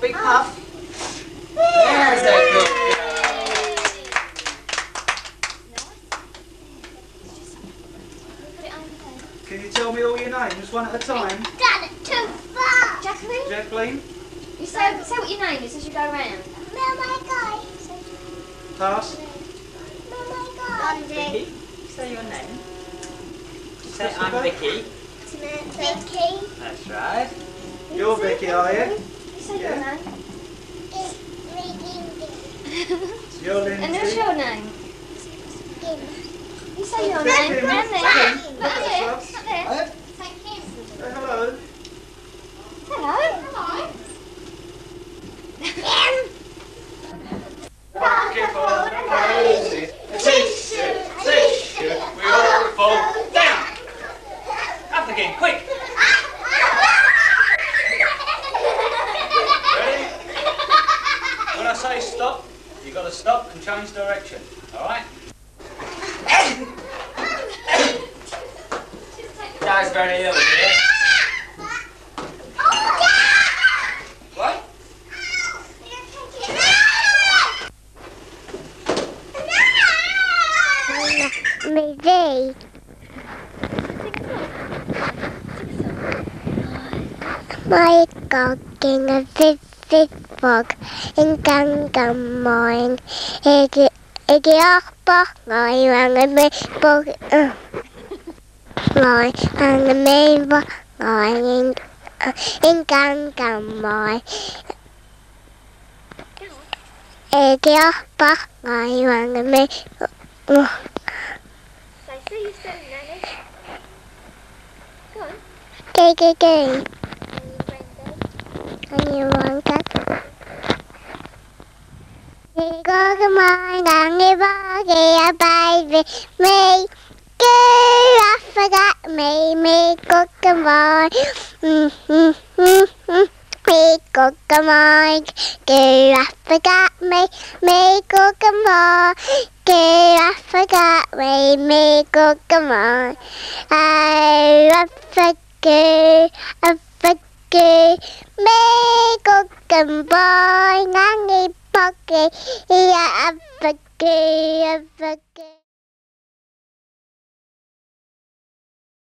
big puff. There's a good Put it on there. Can you tell me all your names one at a time? Done it too far. Jacqueline, Jacqueline, you say, say what your name is as you go around. My God. pass. My God. Vicky, say your name. Say I'm Vicky. Vicky. That's right. You're Vicky, are you? You say your Yeah. name. You're And what's Lindsay. your name? You say your Vicky. name. Down there. Stop, you got to stop and change direction. All right? Guy's very ill here. What? Maybe. My cooking a fish bog in Gangnam morning. Ikke ikke opp ngồi và người mê bog ngồi và người mê bog ngồi in uh, in Gangnam morning. Ikke opp ngồi và người mê uh. So see you soon, Go on. Gay gay gay. And your có mai nàng đi ba kìa bay về mi cứ I forgot me me có cái mai me có cái mai cứ I forgot me me có cái mai cứ I forgot me me có cái mai I forget I forget me có cái mai ngang đi pocket yeah I'm forget I'm forget